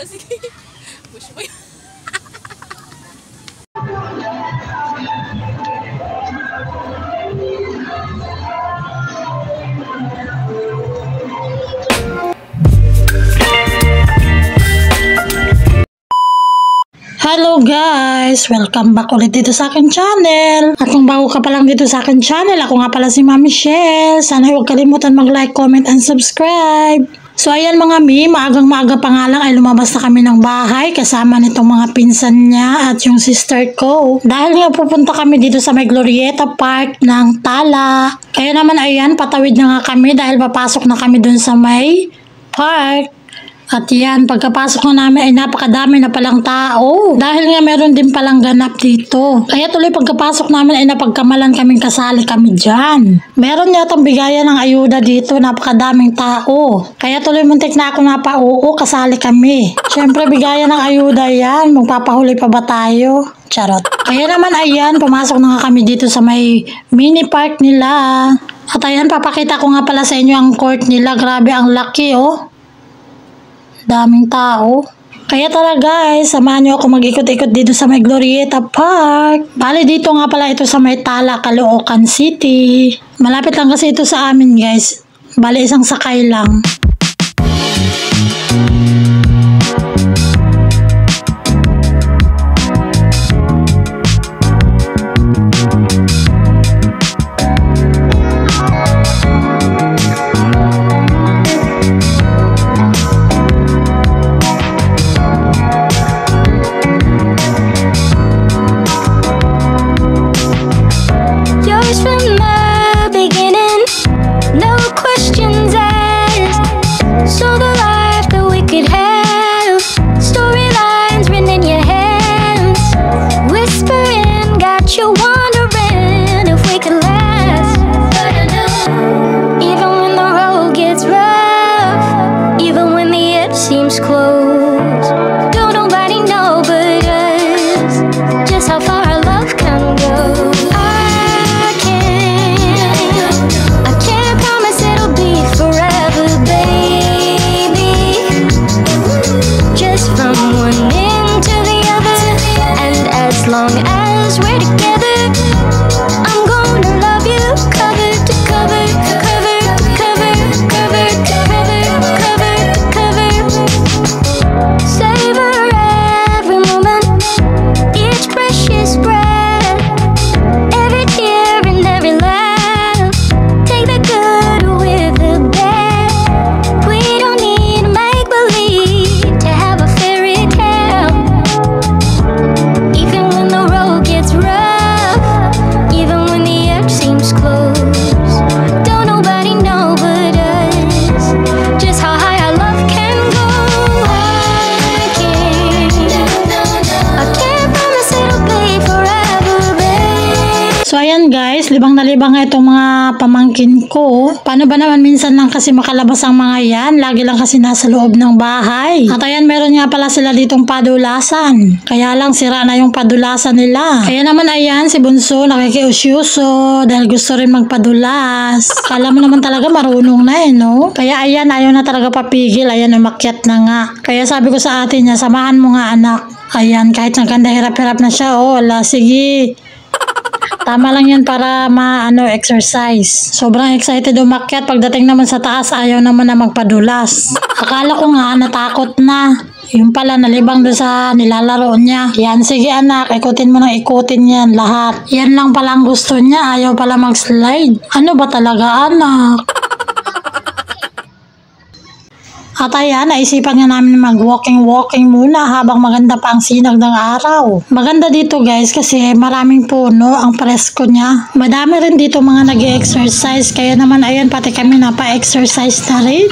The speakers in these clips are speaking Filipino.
Wala, sige. Push mo yun. Hello guys! Welcome back ulit dito sa akin channel. At kung bago ka pa lang dito sa akin channel, ako nga pala si Mami Michelle. Sana huwag kalimutan mag-like, comment, and subscribe. So ayan mga mi, maagang maaga pa nga lang ay lumabas na kami ng bahay kasama nitong mga pinsan niya at yung sister ko. Dahil nga pupunta kami dito sa may Glorieta Park ng Tala. Kaya naman ayan, patawid na nga kami dahil papasok na kami dun sa may park. At yan, pagkapasok na namin ay napakadami na palang tao. Dahil nga meron din palang ganap dito. Kaya tuloy pagkapasok namin ay napagkamalan kaming kasali kami dyan. Meron yatang bigayan ng ayuda dito, napakadaming tao. Kaya tuloy muntik na ako napauo, kasali kami. Siyempre bigayan ng ayuda yan, magpapahuli pa ba tayo? Charot. Kaya naman ayan, pumasok na nga kami dito sa may mini park nila. At ayan, papakita ko nga pala sa inyo ang court nila. Grabe, ang laki oh daming tao. Kaya tara guys, samahan nyo ako mag-ikot-ikot dito sa may Glorieta Park. Bale dito nga pala ito sa may Tala, Caloocan City. Malapit lang kasi ito sa amin guys. Bale isang sakay lang. Ayan guys, libang na libang itong mga pamangkin ko. Paano ba naman minsan lang kasi makalabas ang mga yan? Lagi lang kasi nasa loob ng bahay. At ayan, meron nga pala sila ditong padulasan. Kaya lang sira na yung padulasan nila. Kaya naman ayan, si Bunso nakikiusyuso dahil gusto rin magpadulas. Kala mo naman talaga marunong na eh, no? Kaya ayan, ayaw na talaga papigil. Ayan, umakyat na nga. Kaya sabi ko sa atin niya, samahan mo nga anak. Ayan, kahit ang ganda hirap-hirap na siya, oh, wala, sige. Tama lang yan para ma-ano, exercise. Sobrang excited umakyat. Pagdating naman sa taas, ayaw naman na magpadulas. Akala ko nga, natakot na. Yung pala, nalibang doon sa nilalaro niya. Yan, sige anak, ikutin mo nang ikutin yan lahat. Yan lang pala ang gusto niya, ayaw pala mag-slide. Ano ba talaga anak? At ayan, naisipan nga namin mag-walking-walking muna habang maganda pa ang sinag ng araw. Maganda dito guys kasi maraming puno ang presko niya. Madami rin dito mga nag exercise kaya naman ayan pati kami napa-exercise na rin.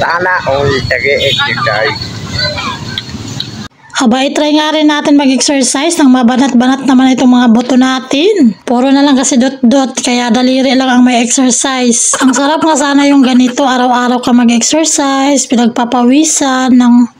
Sana all nag-exercise. Aba, itry nga rin natin mag-exercise nang mabanat-banat naman itong mga buto natin. Puro na lang kasi dot-dot, kaya daliri lang ang may exercise. Ang sarap nga sana yung ganito, araw-araw ka mag-exercise, pinagpapawisan ng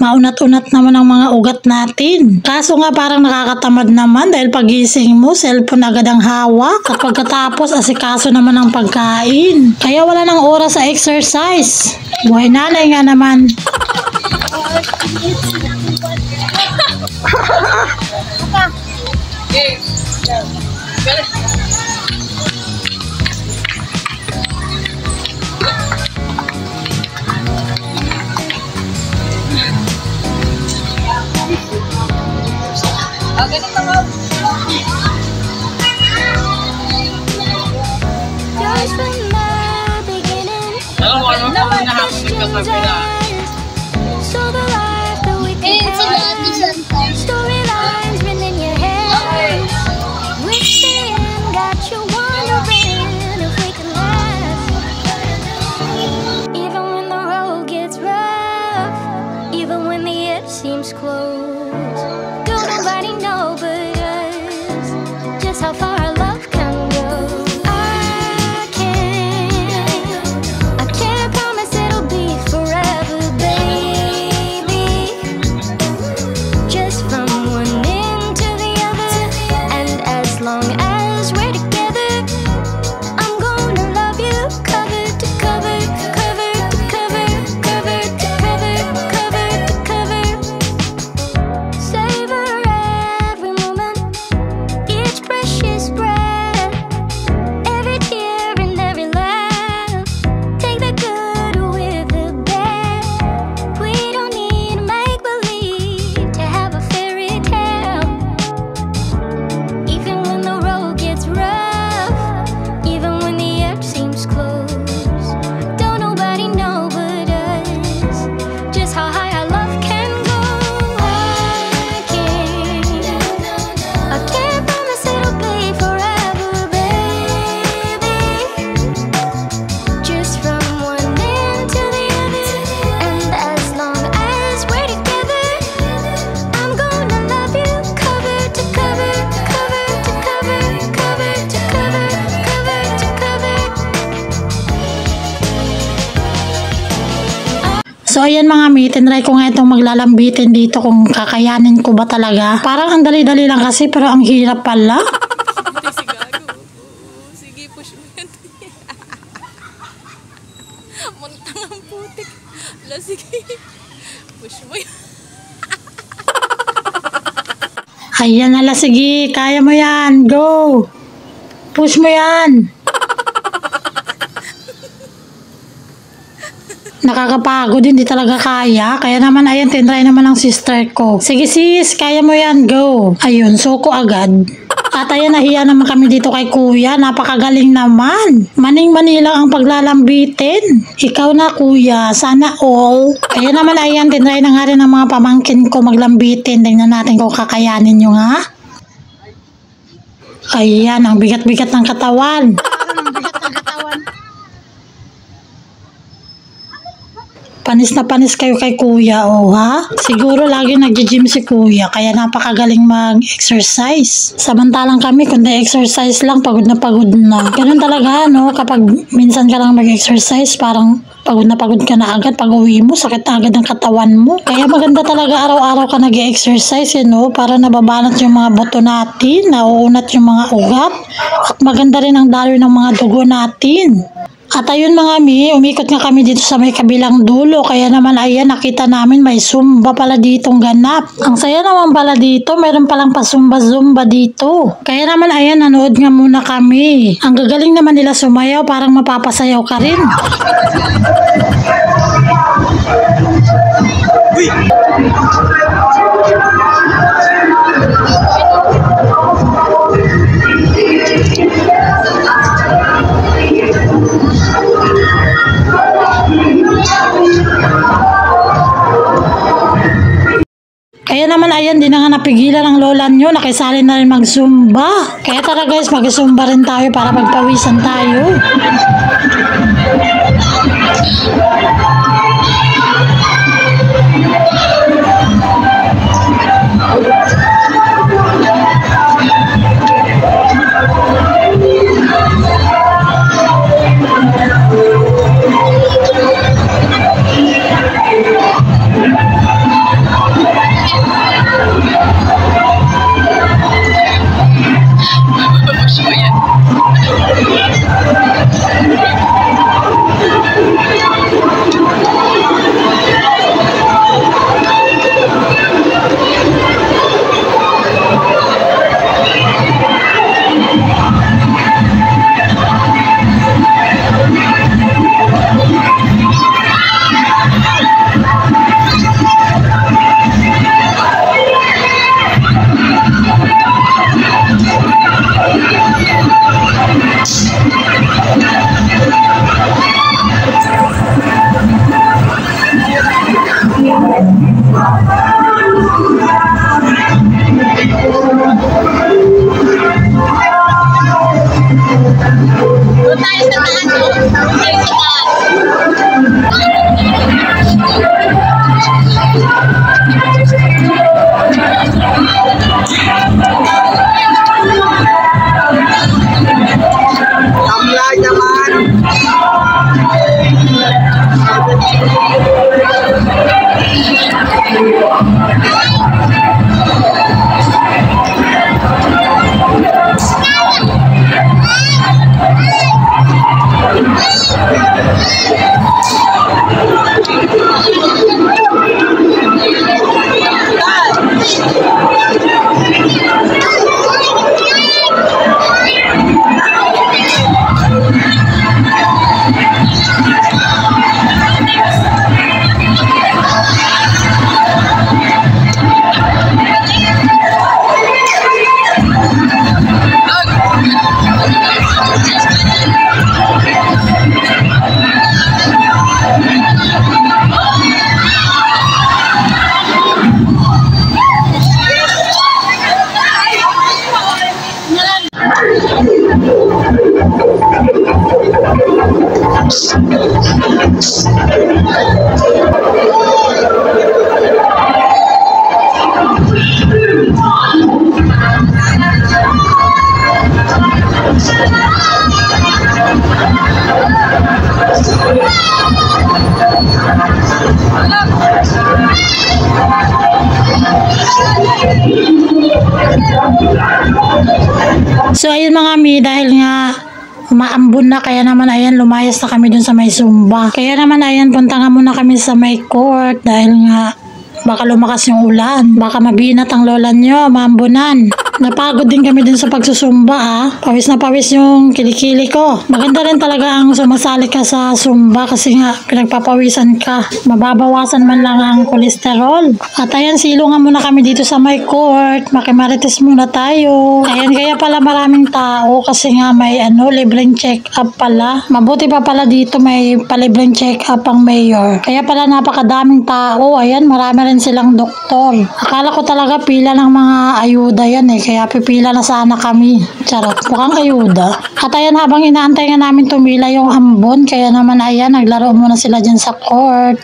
maunat-unat naman ang mga ugat natin. Kaso nga parang nakakatamad naman dahil pagising mo, cellphone agad ang hawak. At pagkatapos, asikaso naman ang pagkain. Kaya wala nang oras sa exercise. Buhay nanay nga naman ganito mo. Alam mo, ano mo na hapon yung kasapila? So ayan mga mi, tinry ko nga itong maglalambitin dito kung kakayanin ko ba talaga. Parang ang dali-dali lang kasi pero ang hirap pala. Sige, push mo yan. Muntang ang putik. Ala, sige. Push mo yan. Ayan nala, sige, kaya mo yan, go! Push mo yan! Nakakapagod, hindi talaga kaya. Kaya naman, ayan, tinry naman ng sister ko. Sige sis, kaya mo yan, go! Ayun, suko agad. At ayan, nahiya naman kami dito kay kuya. Napakagaling naman. Maning-mani lang ang paglalambitin. Ikaw na kuya, sana all. Kaya naman, ayan, tinry na nga rin ng mga pamangkin ko maglambitin. Tingnan natin kung kakayanin nyo nga. Ayan, ang bigat-bigat ng katawan. Panis na panis kayo kay kuya, oh ha? Siguro lagi nag-gym si kuya, kaya napakagaling mag-exercise. Samantalang kami, kundi exercise lang, pagod na pagod na. Ganun talaga, no? Kapag minsan ka lang mag-exercise, parang pagod na pagod ka na agad. Pag uwi mo, sakit na agad ang katawan mo. Kaya maganda talaga araw-araw ka nag-exercise, eh, no? Para nababanat yung mga buto natin, nauunat yung mga ugat, at maganda rin ang daloy ng mga dugo natin. At ayun mga mi, umikot nga kami dito sa may kabilang dulo. Kaya naman ayan, nakita namin may zumba pala ditong ganap. Ang saya naman pala dito, meron palang pasumba-zumba dito. Kaya naman ayan, nanood nga muna kami. Ang gagaling naman nila sumayaw, parang mapapasayaw ka rin. Napigilan ang lola nyo, nakisali na rin mag-zumba. Kaya tara guys, mag-zumba rin tayo para magpawisan tayo. So ayun mga mi, dahil nga umaambon na kaya naman ayan lumayas na kami dun sa may Zumba. Kaya naman ayan punta nga muna kami sa may court dahil nga baka lumakas yung ulan. Baka mabinat ang lola nyo, maambunan. Napagod din kami dun sa pagsusumba ah. Pawis na pawis yung kilikili ko. Maganda rin talaga ang sumasali ka sa sumba kasi nga pinagpapawisan ka. Mababawasan man lang ang kolesterol. At ayan, silungan muna kami dito sa may court. Makimarites muna tayo. Ayan, kaya pala maraming tao kasi nga may ano, libreng check-up pala. Mabuti pa pala dito may palibreng check-up ang mayor. Kaya pala napakadaming tao. Ayan, marami rin silang doktor. Akala ko talaga pila ng mga ayuda yan eh. Kaya pipila na sana kami. Charot, mukhang ayuda. At ayan, habang inaantay nga namin tumila yung ambon, kaya naman ayan, naglaro muna sila dyan sa court.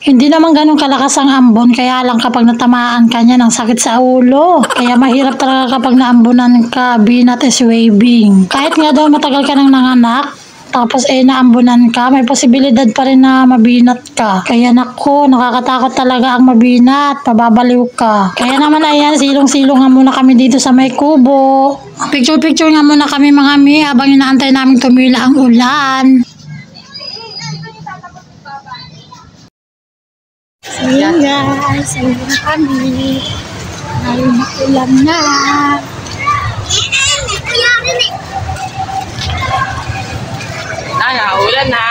Hindi naman ganun kalakas ang ambon, kaya lang kapag natamaan ka niya ng sakit sa ulo. Kaya mahirap talaga kapag naambunan ka, binat is waving. Kahit nga daw matagal ka nang nanganak, tapos eh naambunan ka, may posibilidad pa rin na mabinat ka. Kaya nako, nakakatakot talaga ang mabinat, pababaliw ka. Kaya naman ayan, silong-silong nga muna kami dito sa may kubo. Picture-picture nga muna kami mga mi habang inaantay namin tumila ang ulan. So yun guys, ayun na kami. Ngayon na ulan na. Nana, ulan na.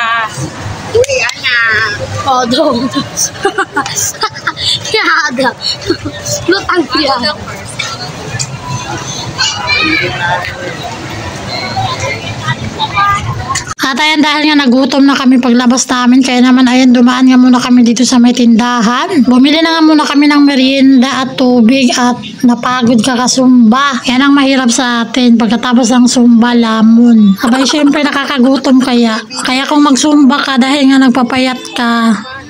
Odong. Yada. Lutang yada. At dahil nga nagutom na kami paglabas namin kaya naman ayan dumaan nga muna kami dito sa may tindahan. Bumili na nga muna kami ng merienda at tubig at napagod ka kasumba. Yan ang mahirap sa atin pagkatapos ng sumba lamon. Abay syempre nakakagutom kaya. Kaya kung magsumba ka dahil nga nagpapayat ka,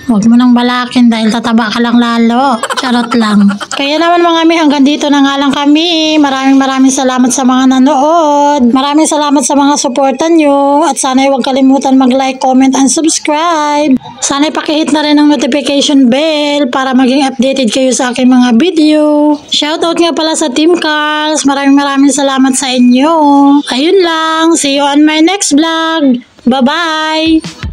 Huwag mo nang balakin dahil tataba ka lang lalo. Charot lang. Kaya naman mga mi, hanggang dito na nga lang kami. Maraming maraming salamat sa mga nanood. Maraming salamat sa mga suportan nyo. At sana'y huwag kalimutan mag-like, comment, and subscribe. Sana'y pakihit na rin ang notification bell para maging updated kayo sa aking mga video. Shoutout nga pala sa Team Carls. Maraming maraming salamat sa inyo. Ayun lang. See you on my next vlog. Bye-bye!